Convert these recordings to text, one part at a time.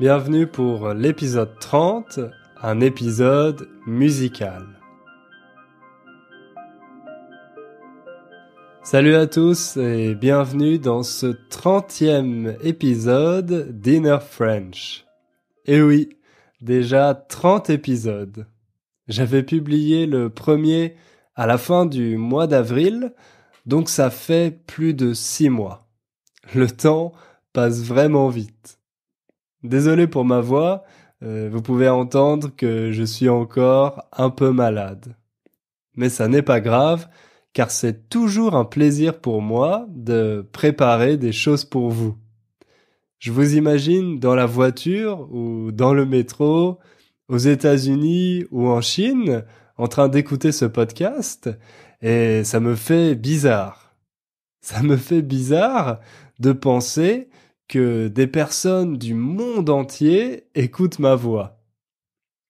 Bienvenue pour l'épisode 30, un épisode musical. Salut à tous et bienvenue dans ce 30e épisode d'Inner French. Et oui, déjà 30 épisodes. J'avais publié le premier à la fin du mois d'avril, donc ça fait plus de 6 mois. Le temps passe vraiment vite. Désolé pour ma voix, euh, vous pouvez entendre que je suis encore un peu malade. Mais ça n'est pas grave, car c'est toujours un plaisir pour moi de préparer des choses pour vous. Je vous imagine dans la voiture ou dans le métro, aux États-Unis ou en Chine, en train d'écouter ce podcast, et ça me fait bizarre. Ça me fait bizarre de penser que des personnes du monde entier écoutent ma voix.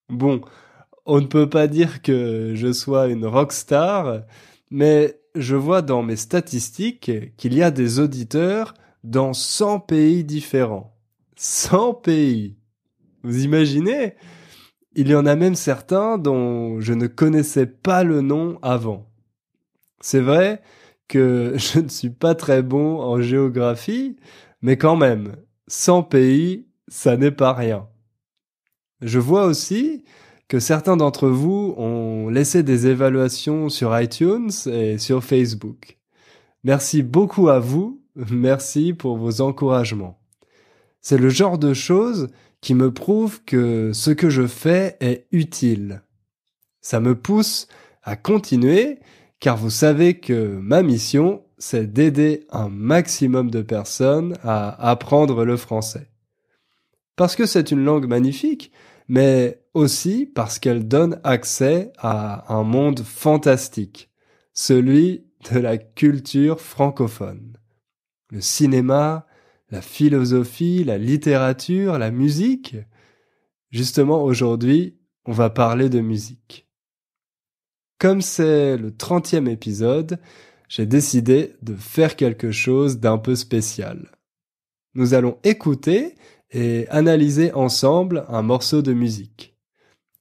Bon, on ne peut pas dire que je sois une rockstar, mais je vois dans mes statistiques qu'il y a des auditeurs dans 100 pays différents. 100 pays. Vous imaginez? Il y en a même certains dont je ne connaissais pas le nom avant. C'est vrai que je ne suis pas très bon en géographie, mais quand même, 100 pays, ça n'est pas rien. Je vois aussi que certains d'entre vous ont laissé des évaluations sur iTunes et sur Facebook. Merci beaucoup à vous, merci pour vos encouragements. C'est le genre de choses qui me prouve que ce que je fais est utile. Ça me pousse à continuer car vous savez que ma mission, c'est d'aider un maximum de personnes à apprendre le français. Parce que c'est une langue magnifique, mais aussi parce qu'elle donne accès à un monde fantastique, celui de la culture francophone. Le cinéma, la philosophie, la littérature, la musique. Justement, aujourd'hui, on va parler de musique. Comme c'est le trentième épisode, j'ai décidé de faire quelque chose d'un peu spécial. Nous allons écouter et analyser ensemble un morceau de musique.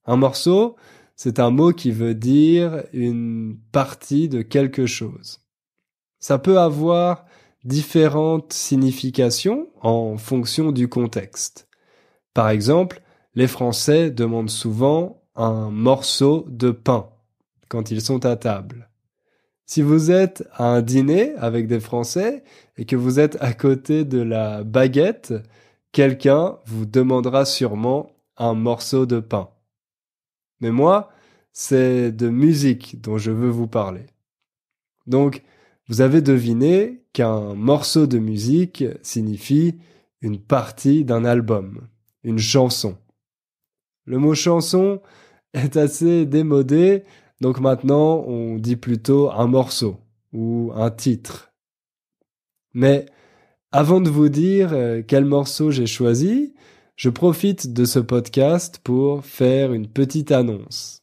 Un morceau, c'est un mot qui veut dire une partie de quelque chose. Ça peut avoir différentes significations en fonction du contexte. Par exemple, les Français demandent souvent un morceau de pain quand ils sont à table. Si vous êtes à un dîner avec des Français et que vous êtes à côté de la baguette, quelqu'un vous demandera sûrement un morceau de pain. Mais moi, c'est de musique dont je veux vous parler. Donc, vous avez deviné qu'un morceau de musique signifie une partie d'un album, une chanson. Le mot chanson est assez démodé donc maintenant, on dit plutôt un morceau ou un titre. Mais avant de vous dire euh, quel morceau j'ai choisi, je profite de ce podcast pour faire une petite annonce.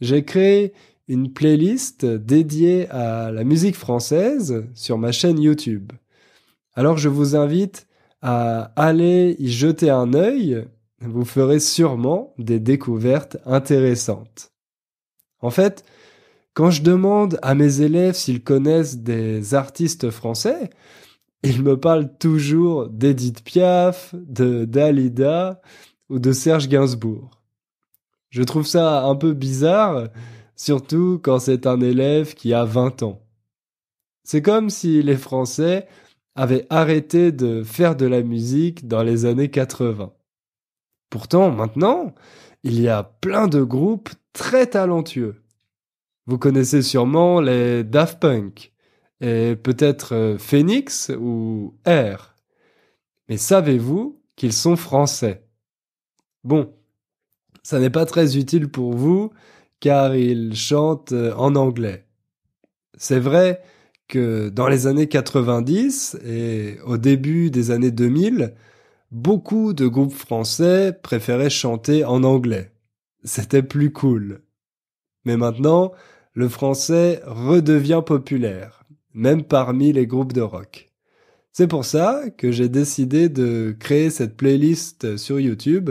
J'ai créé une playlist dédiée à la musique française sur ma chaîne YouTube. Alors je vous invite à aller y jeter un œil, vous ferez sûrement des découvertes intéressantes. En fait, quand je demande à mes élèves s'ils connaissent des artistes français, ils me parlent toujours d'Edith Piaf, de Dalida ou de Serge Gainsbourg. Je trouve ça un peu bizarre, surtout quand c'est un élève qui a 20 ans. C'est comme si les Français avaient arrêté de faire de la musique dans les années 80. Pourtant, maintenant, il y a plein de groupes très talentueux. Vous connaissez sûrement les Daft Punk et peut-être euh, Phoenix ou Air. Mais savez-vous qu'ils sont français? Bon, ça n'est pas très utile pour vous car ils chantent euh, en anglais. C'est vrai que dans les années 90 et au début des années 2000, beaucoup de groupes français préféraient chanter en anglais. C'était plus cool. Mais maintenant, le français redevient populaire, même parmi les groupes de rock. C'est pour ça que j'ai décidé de créer cette playlist sur YouTube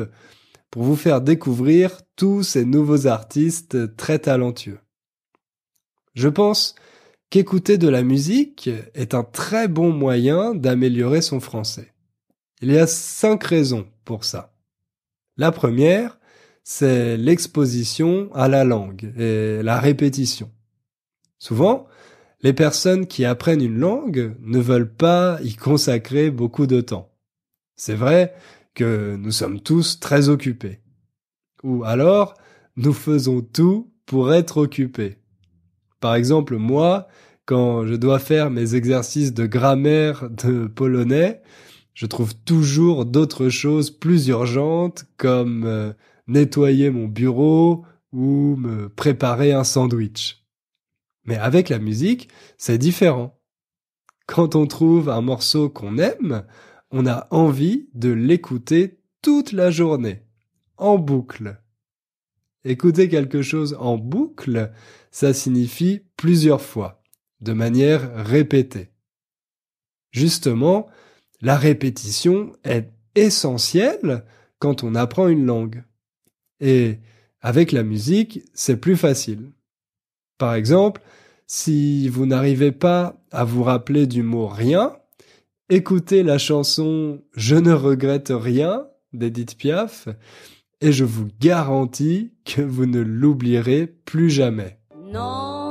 pour vous faire découvrir tous ces nouveaux artistes très talentueux. Je pense qu'écouter de la musique est un très bon moyen d'améliorer son français. Il y a cinq raisons pour ça. La première, c'est l'exposition à la langue et la répétition. Souvent, les personnes qui apprennent une langue ne veulent pas y consacrer beaucoup de temps. C'est vrai que nous sommes tous très occupés. Ou alors, nous faisons tout pour être occupés. Par exemple, moi, quand je dois faire mes exercices de grammaire de polonais, je trouve toujours d'autres choses plus urgentes comme euh, nettoyer mon bureau ou me préparer un sandwich. Mais avec la musique, c'est différent. Quand on trouve un morceau qu'on aime, on a envie de l'écouter toute la journée, en boucle. Écouter quelque chose en boucle, ça signifie plusieurs fois, de manière répétée. Justement, la répétition est essentielle quand on apprend une langue. Et avec la musique, c'est plus facile. Par exemple, si vous n'arrivez pas à vous rappeler du mot rien, écoutez la chanson Je ne regrette rien d'Edith Piaf et je vous garantis que vous ne l'oublierez plus jamais. Non,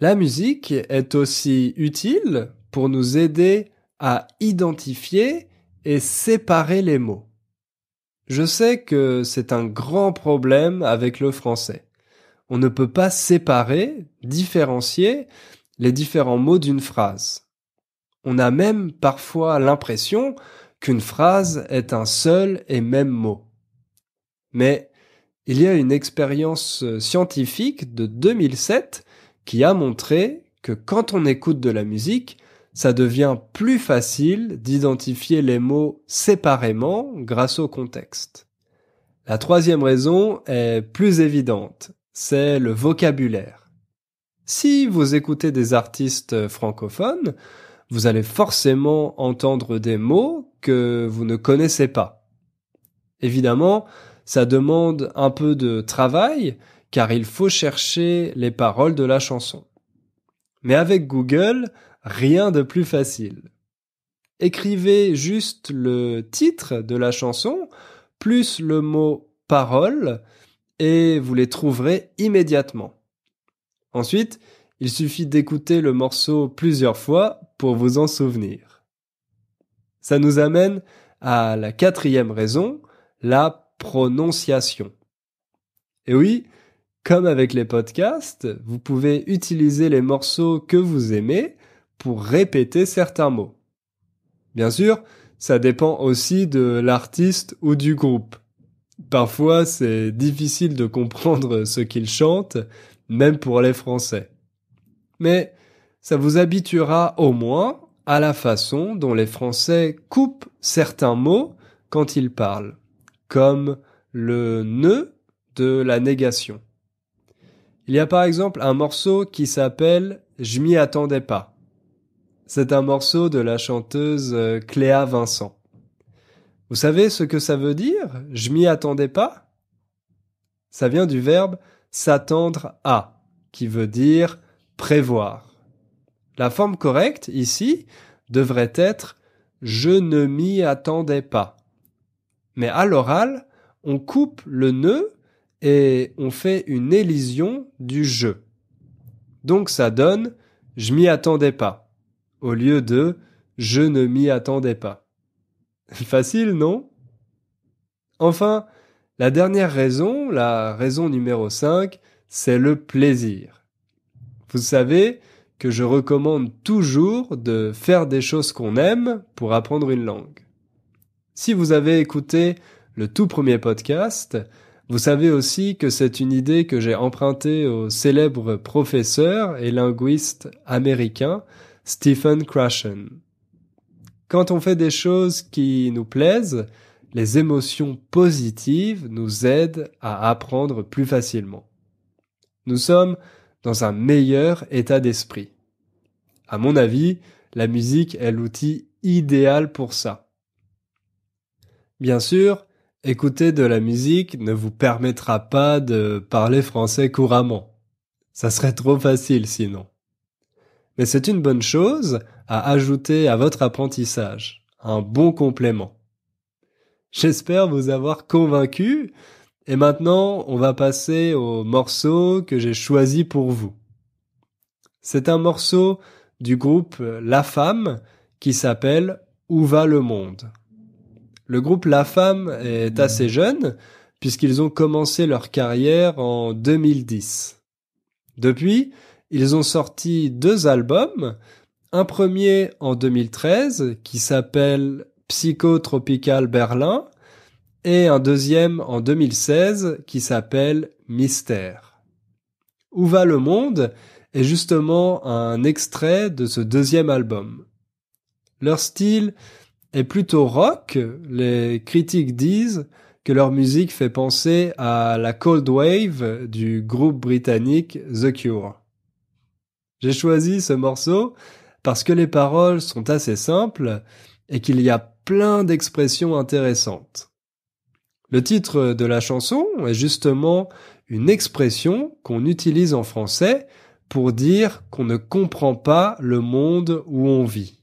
La musique est aussi utile pour nous aider à identifier et séparer les mots. Je sais que c'est un grand problème avec le français on ne peut pas séparer, différencier les différents mots d'une phrase. On a même parfois l'impression qu'une phrase est un seul et même mot. Mais il y a une expérience scientifique de 2007 qui a montré que quand on écoute de la musique, ça devient plus facile d'identifier les mots séparément grâce au contexte. La troisième raison est plus évidente c'est le vocabulaire. Si vous écoutez des artistes francophones, vous allez forcément entendre des mots que vous ne connaissez pas. Évidemment, ça demande un peu de travail car il faut chercher les paroles de la chanson. Mais avec Google, rien de plus facile. Écrivez juste le titre de la chanson plus le mot parole et vous les trouverez immédiatement. Ensuite, il suffit d'écouter le morceau plusieurs fois pour vous en souvenir. Ça nous amène à la quatrième raison, la prononciation. Et oui, comme avec les podcasts, vous pouvez utiliser les morceaux que vous aimez pour répéter certains mots. Bien sûr, ça dépend aussi de l'artiste ou du groupe. Parfois, c'est difficile de comprendre ce qu'ils chantent, même pour les Français. Mais ça vous habituera au moins à la façon dont les Français coupent certains mots quand ils parlent, comme le ne de la négation. Il y a par exemple un morceau qui s'appelle Je m'y attendais pas. C'est un morceau de la chanteuse euh, Cléa Vincent. Vous savez ce que ça veut dire Je m'y attendais pas? Ça vient du verbe s'attendre à, qui veut dire prévoir. La forme correcte ici devrait être je ne m'y attendais pas. Mais à l'oral, on coupe le ne et on fait une élision du je. Donc ça donne je m'y attendais pas au lieu de je ne m'y attendais pas. Facile, non? Enfin, la dernière raison, la raison numéro 5, c'est le plaisir. Vous savez que je recommande toujours de faire des choses qu'on aime pour apprendre une langue. Si vous avez écouté le tout premier podcast, vous savez aussi que c'est une idée que j'ai empruntée au célèbre professeur et linguiste américain Stephen Krashen. Quand on fait des choses qui nous plaisent, les émotions positives nous aident à apprendre plus facilement. Nous sommes dans un meilleur état d'esprit. À mon avis, la musique est l'outil idéal pour ça. Bien sûr, écouter de la musique ne vous permettra pas de parler français couramment. Ça serait trop facile sinon. Mais c'est une bonne chose à ajouter à votre apprentissage, un bon complément. J'espère vous avoir convaincu et maintenant on va passer au morceau que j'ai choisi pour vous. C'est un morceau du groupe La Femme qui s'appelle Où va le monde? Le groupe La Femme est assez jeune puisqu'ils ont commencé leur carrière en 2010. Depuis, ils ont sorti deux albums, un premier en 2013 qui s'appelle Psychotropical Berlin et un deuxième en 2016 qui s'appelle Mystère. Où va le monde est justement un extrait de ce deuxième album. Leur style est plutôt rock, les critiques disent que leur musique fait penser à la cold wave du groupe britannique The Cure. J'ai choisi ce morceau parce que les paroles sont assez simples et qu'il y a plein d'expressions intéressantes. Le titre de la chanson est justement une expression qu'on utilise en français pour dire qu'on ne comprend pas le monde où on vit.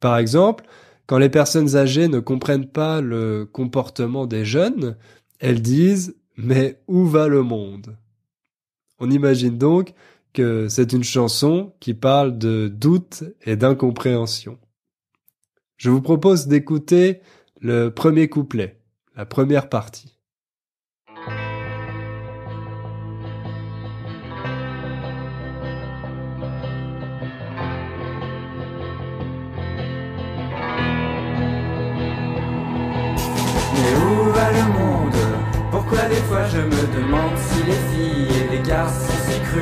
Par exemple, quand les personnes âgées ne comprennent pas le comportement des jeunes, elles disent Mais où va le monde? On imagine donc que c'est une chanson qui parle de doute et d'incompréhension. Je vous propose d'écouter le premier couplet, la première partie.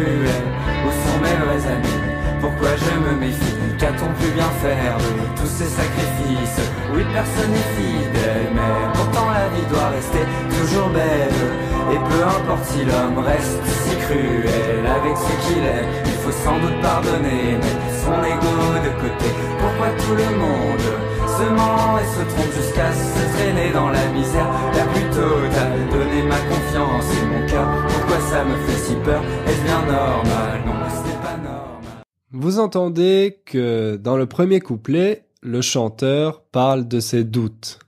Où sont mes vrais amis. Pourquoi je me méfie? Qu'a-t-on pu bien faire de tous ces sacrifices? Oui, personne n'est fidèle, mais pourtant la vie doit rester toujours belle. Et peu importe si l'homme reste si cruel avec ce qu'il est, il faut sans doute pardonner, mettre son ego de côté. Pourquoi tout le monde se ment et se trompe jusqu'à se traîner dans la misère? La plus totale Donner ma confiance et mon cœur, pourquoi ça me fait si peur? Est-ce bien normal? Non, ce n'est pas normal. Vous entendez que dans le premier couplet, le chanteur parle de ses doutes.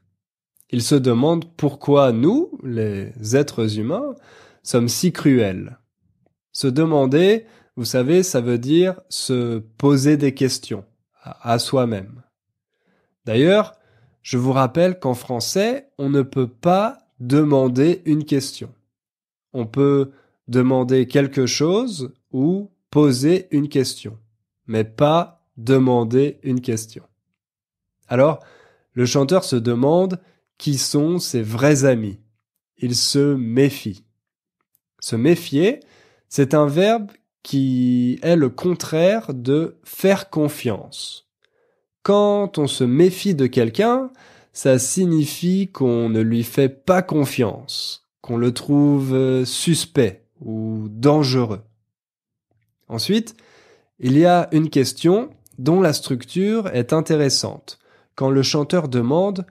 Il se demande pourquoi nous, les êtres humains, sommes si cruels. Se demander, vous savez, ça veut dire se poser des questions à soi-même. D'ailleurs, je vous rappelle qu'en français, on ne peut pas demander une question. On peut demander quelque chose ou poser une question mais pas demander une question. Alors, le chanteur se demande qui sont ses vrais amis. Il se méfie. Se méfier, c'est un verbe qui est le contraire de faire confiance. Quand on se méfie de quelqu'un, ça signifie qu'on ne lui fait pas confiance, qu'on le trouve suspect ou dangereux. Ensuite, il y a une question dont la structure est intéressante, quand le chanteur demande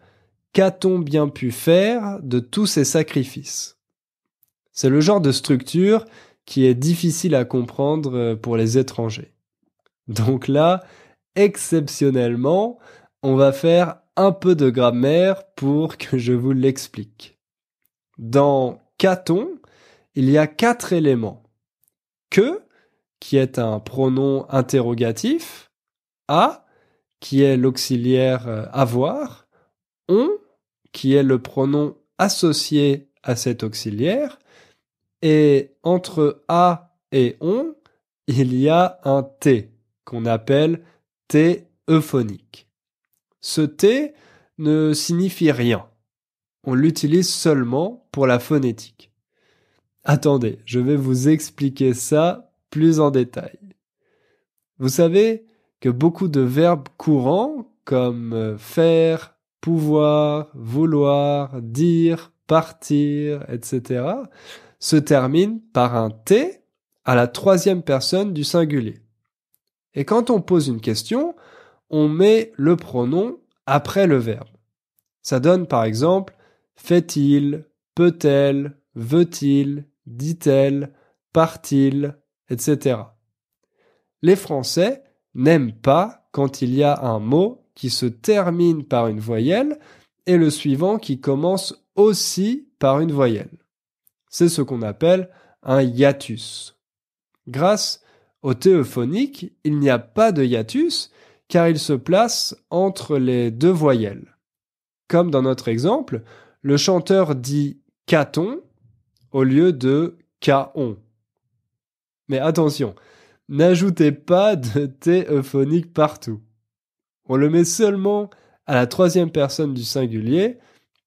Qu'a-t-on bien pu faire de tous ces sacrifices? C'est le genre de structure qui est difficile à comprendre pour les étrangers. Donc là, exceptionnellement, on va faire un peu de grammaire pour que je vous l'explique. Dans qu'a-t-on, il y a quatre éléments. Que, qui est un pronom interrogatif, a, qui est l'auxiliaire euh, avoir, qui est le pronom associé à cet auxiliaire, et entre a et on, il y a un t qu'on appelle t euphonique. Ce t ne signifie rien. On l'utilise seulement pour la phonétique. Attendez, je vais vous expliquer ça plus en détail. Vous savez que beaucoup de verbes courants comme euh, faire, pouvoir, vouloir, dire, partir, etc., se termine par un T à la troisième personne du singulier. Et quand on pose une question, on met le pronom après le verbe. Ça donne par exemple fait-il, peut-elle, veut-il, dit-elle, part-il, etc. Les Français n'aiment pas quand il y a un mot qui se termine par une voyelle et le suivant qui commence aussi par une voyelle. C'est ce qu'on appelle un hiatus. Grâce au théophonique, il n'y a pas de hiatus car il se place entre les deux voyelles. Comme dans notre exemple, le chanteur dit caton au lieu de caon. Mais attention, n'ajoutez pas de T euphonique partout. On le met seulement à la troisième personne du singulier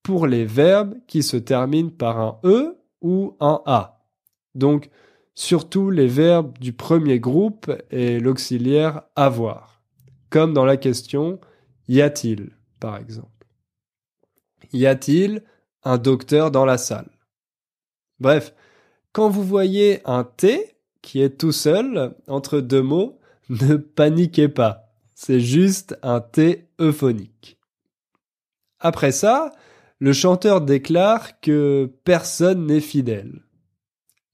pour les verbes qui se terminent par un E ou un A. Donc, surtout les verbes du premier groupe et l'auxiliaire avoir. Comme dans la question y a-t-il, par exemple. Y a-t-il un docteur dans la salle? Bref, quand vous voyez un T qui est tout seul entre deux mots, ne paniquez pas. C'est juste un T euphonique. Après ça, le chanteur déclare que personne n'est fidèle.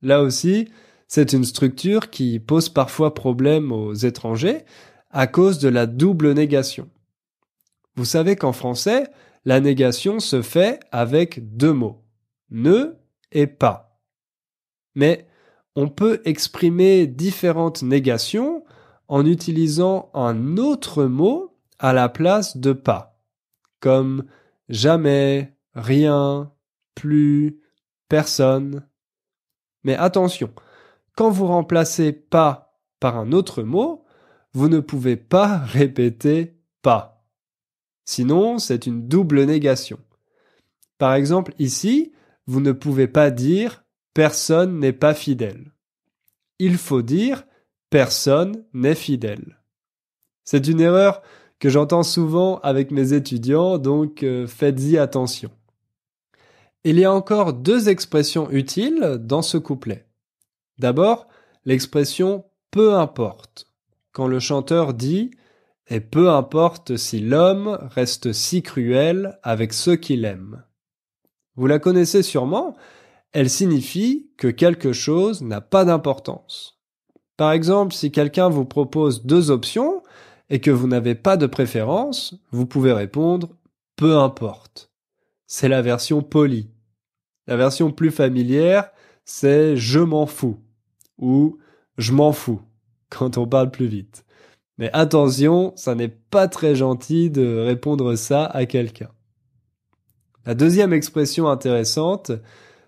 Là aussi, c'est une structure qui pose parfois problème aux étrangers à cause de la double négation. Vous savez qu'en français, la négation se fait avec deux mots, ne et pas. Mais on peut exprimer différentes négations en utilisant un autre mot à la place de pas, comme jamais, rien, plus, personne. Mais attention, quand vous remplacez pas par un autre mot, vous ne pouvez pas répéter pas. Sinon, c'est une double négation. Par exemple, ici, vous ne pouvez pas dire personne n'est pas fidèle. Il faut dire personne n'est fidèle. C'est une erreur que j'entends souvent avec mes étudiants, donc euh, faites-y attention. Il y a encore deux expressions utiles dans ce couplet. D'abord, l'expression peu importe. Quand le chanteur dit et peu importe si l'homme reste si cruel avec ceux qu'il aime. Vous la connaissez sûrement, elle signifie que quelque chose n'a pas d'importance. Par exemple, si quelqu'un vous propose deux options et que vous n'avez pas de préférence, vous pouvez répondre peu importe. C'est la version polie. La version plus familière, c'est je m'en fous ou je m'en fous quand on parle plus vite. Mais attention, ça n'est pas très gentil de répondre ça à quelqu'un. La deuxième expression intéressante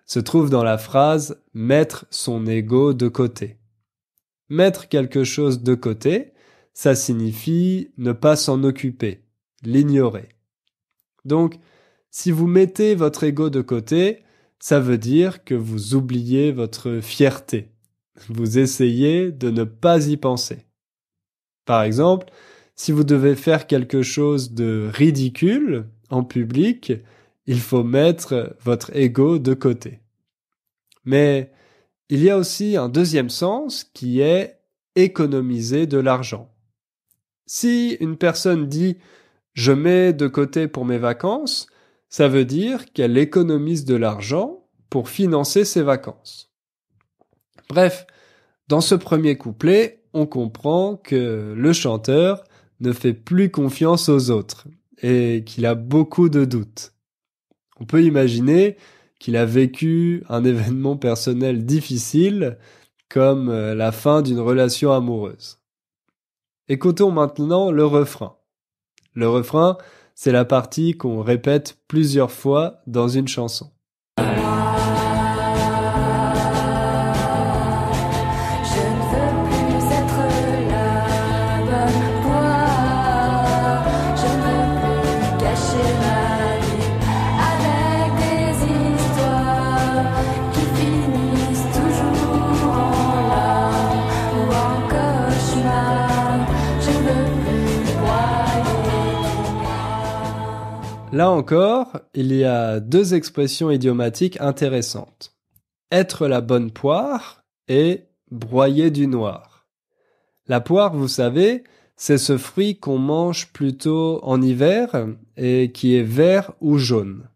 se trouve dans la phrase mettre son ego de côté. Mettre quelque chose de côté, ça signifie ne pas s'en occuper, l'ignorer. Donc, si vous mettez votre ego de côté, ça veut dire que vous oubliez votre fierté. Vous essayez de ne pas y penser. Par exemple, si vous devez faire quelque chose de ridicule en public, il faut mettre votre ego de côté. Mais il y a aussi un deuxième sens qui est économiser de l'argent. Si une personne dit je mets de côté pour mes vacances, ça veut dire qu'elle économise de l'argent pour financer ses vacances. Bref, dans ce premier couplet, on comprend que le chanteur ne fait plus confiance aux autres et qu'il a beaucoup de doutes. On peut imaginer qu'il a vécu un événement personnel difficile comme euh, la fin d'une relation amoureuse. Écoutons maintenant le refrain. Le refrain, c'est la partie qu'on répète plusieurs fois dans une chanson. Là encore, il y a deux expressions idiomatiques intéressantes. Être la bonne poire et broyer du noir. La poire, vous savez, c'est ce fruit qu'on mange plutôt en hiver et qui est vert ou jaune.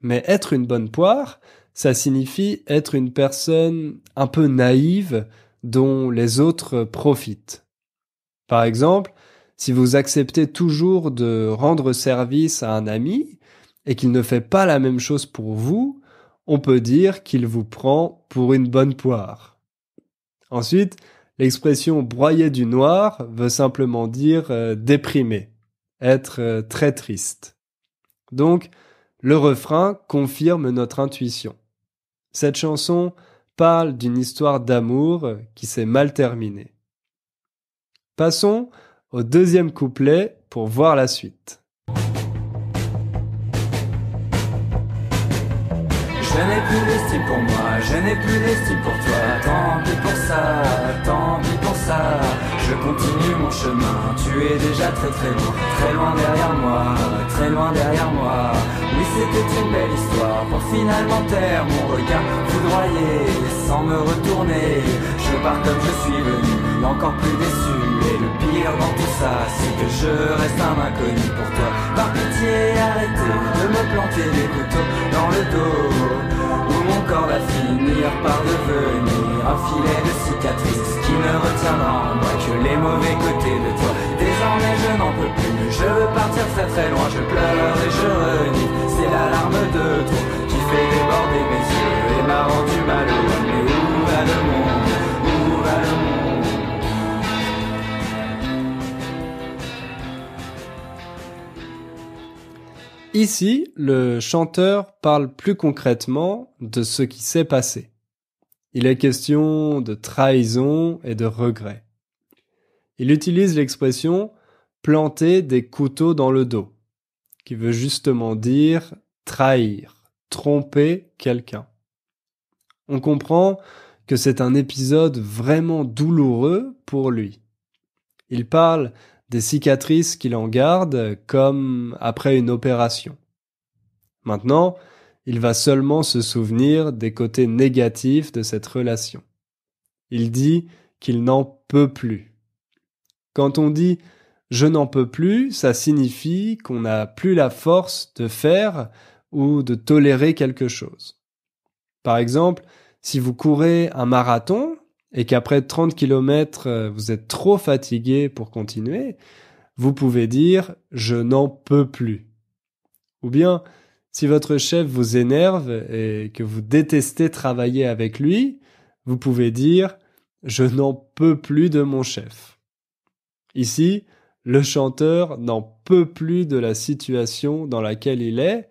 Mais être une bonne poire, ça signifie être une personne un peu naïve dont les autres profitent. Par exemple, si vous acceptez toujours de rendre service à un ami et qu'il ne fait pas la même chose pour vous, on peut dire qu'il vous prend pour une bonne poire. Ensuite, l'expression broyer du noir veut simplement dire euh, déprimer, être euh, très triste. Donc, le refrain confirme notre intuition. Cette chanson parle d'une histoire d'amour qui s'est mal terminée. Passons au deuxième couplet pour voir la suite. Je n'ai plus d'estime pour moi, je n'ai plus d'estime pour toi. Tant pis pour ça, tant pis pour ça. Je continue mon chemin, tu es déjà très très loin, très loin derrière moi, très loin derrière moi. Oui, c'était une belle histoire pour finalement taire mon regard foudroyé sans me retourner. Je pars comme je suis venu, encore plus déçu. Et le pire dans tout ça, c'est que je reste un inconnu pour toi. Par pitié, arrêtez de me planter des couteaux dans le dos. Finir par devenir un filet de cicatrices qui ne retiendra en moi que les mauvais côtés de toi. Désormais je n'en peux plus, je veux partir très très loin, je pleure et je renie. C'est la larme de trop qui fait déborder mes yeux et m'a rendu malheureux. Ici, le chanteur parle plus concrètement de ce qui s'est passé. Il est question de trahison et de regret. Il utilise l'expression planter des couteaux dans le dos, qui veut justement dire trahir, tromper quelqu'un. On comprend que c'est un épisode vraiment douloureux pour lui. Il parle des cicatrices qu'il en garde comme après une opération. Maintenant, il va seulement se souvenir des côtés négatifs de cette relation. Il dit qu'il n'en peut plus. Quand on dit je n'en peux plus, ça signifie qu'on n'a plus la force de faire ou de tolérer quelque chose. Par exemple, si vous courez un marathon et qu'après 30 km euh, vous êtes trop fatigué pour continuer, vous pouvez dire je n'en peux plus. Ou bien, si votre chef vous énerve et que vous détestez travailler avec lui, vous pouvez dire je n'en peux plus de mon chef. Ici, le chanteur n'en peut plus de la situation dans laquelle il est,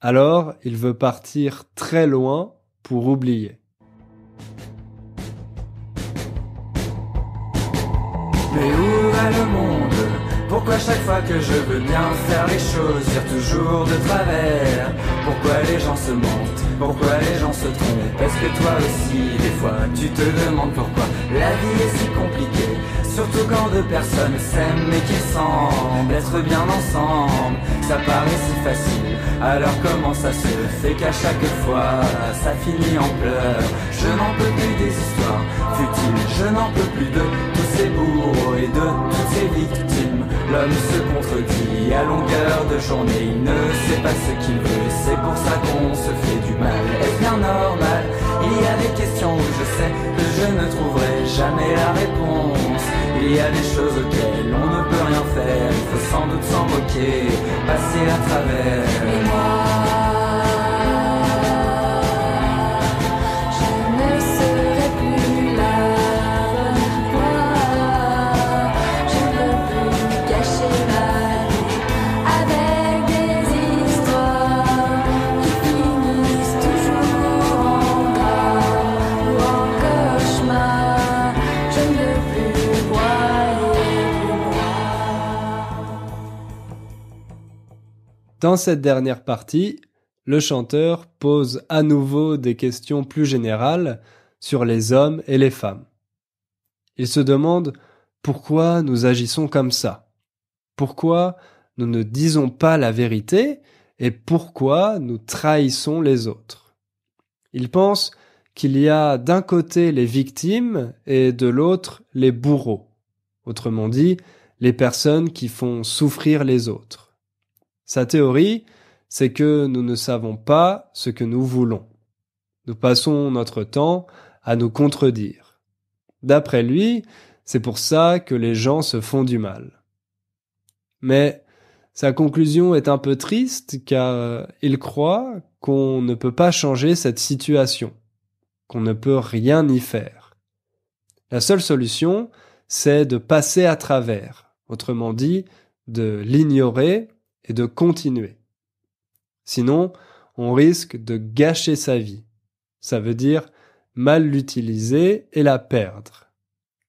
alors il veut partir très loin pour oublier. Pourquoi chaque fois que je veux bien faire les choses, dire toujours de travers. Pourquoi les gens se mentent Pourquoi les gens se trompent Est-ce que toi aussi, des fois, tu te demandes pourquoi. La vie est si compliquée Surtout quand deux personnes s'aiment mais qui semblent être bien ensemble. Ça paraît si facile, alors comment ça se fait qu'à chaque fois ça finit en pleurs? Je n'en peux plus des histoires futiles, je n'en peux plus de tous ces bourreaux et de toutes ces victimes L'homme se contredit à longueur de journée, il ne sait pas ce qu'il veut, c'est pour ça qu'on se fait du mal. Est-ce bien normal? Il y a des questions où je sais que je ne trouverai jamais la réponse. Il y a des choses auxquelles on ne peut rien faire, il faut sans doute s'en moquer, passer à travers. Dans cette dernière partie, le chanteur pose à nouveau des questions plus générales sur les hommes et les femmes. Il se demande pourquoi nous agissons comme ça. Pourquoi nous ne disons pas la vérité et pourquoi nous trahissons les autres. Il pense qu'il y a d'un côté les victimes et de l'autre les bourreaux, autrement dit, les personnes qui font souffrir les autres. Sa théorie, c'est que nous ne savons pas ce que nous voulons. Nous passons notre temps à nous contredire. D'après lui, c'est pour ça que les gens se font du mal. Mais sa conclusion est un peu triste car il croit qu'on ne peut pas changer cette situation, qu'on ne peut rien y faire. La seule solution, c'est de passer à travers, autrement dit, de l'ignorer et de continuer. Sinon, on risque de gâcher sa vie. Ça veut dire mal l'utiliser et la perdre.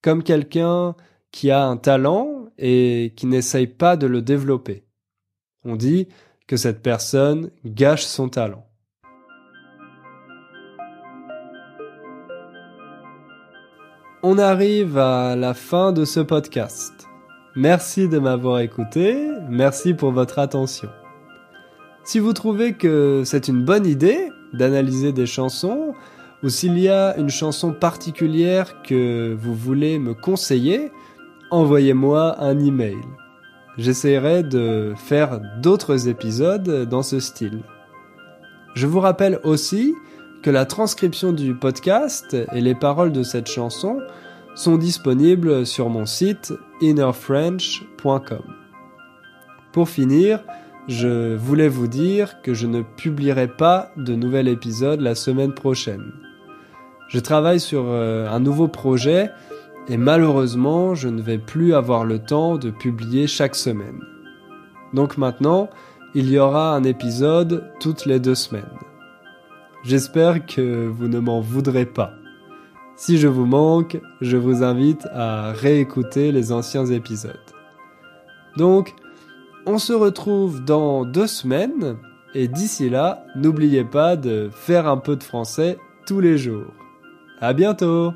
Comme quelqu'un qui a un talent et qui n'essaye pas de le développer. On dit que cette personne gâche son talent. On arrive à la fin de ce podcast. Merci de m'avoir écouté, merci pour votre attention. Si vous trouvez que c'est une bonne idée d'analyser des chansons, ou s'il y a une chanson particulière que vous voulez me conseiller, envoyez-moi un email. J'essaierai de faire d'autres épisodes dans ce style. Je vous rappelle aussi que la transcription du podcast et les paroles de cette chanson sont disponibles sur mon site innerfrench.com. Pour finir, je voulais vous dire que je ne publierai pas de nouvel épisode la semaine prochaine. Je travaille sur euh, un nouveau projet et malheureusement je ne vais plus avoir le temps de publier chaque semaine. Donc maintenant, il y aura un épisode toutes les deux semaines. J'espère que vous ne m'en voudrez pas. Si je vous manque, je vous invite à réécouter les anciens épisodes. Donc, on se retrouve dans deux semaines et d'ici là, n'oubliez pas de faire un peu de français tous les jours. À bientôt!